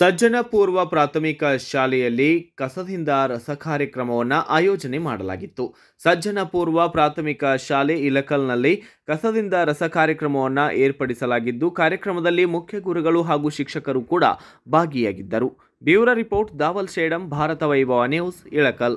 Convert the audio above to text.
ಸಜ್ಜನ ಪೂರ್ವ ಪ್ರಾಥಮಿಕ ಶಾಲೆಯಲ್ಲಿ ಕಸದಿಂದ ರಸ ಕಾರ್ಯಕ್ರಮವನ್ನು ಆಯೋಜನೆ ಮಾಡಲಾಗಿತ್ತು. ಸಜ್ಜನ ಪೂರ್ವ ಪ್ರಾಥಮಿಕ ಶಾಲೆ ಇಲಕಲ್ನಲ್ಲಿ ಕಸದಿಂದ ರಸ ಕಾರ್ಯಕ್ರಮವನ್ನು ಏರ್ಪಡಿಸಲಾಗಿದ್ದು, ಕಾರ್ಯಕ್ರಮದಲ್ಲಿ ಮುಖ್ಯ ಗುರುಗಳು ಹಾಗೂ ಶಿಕ್ಷಕರು ಕೂಡ ಭಾಗಿಯಾಗಿದ್ದರು. Bureau report Dawal Shedam Bharat Vaibhav news, Ilkal.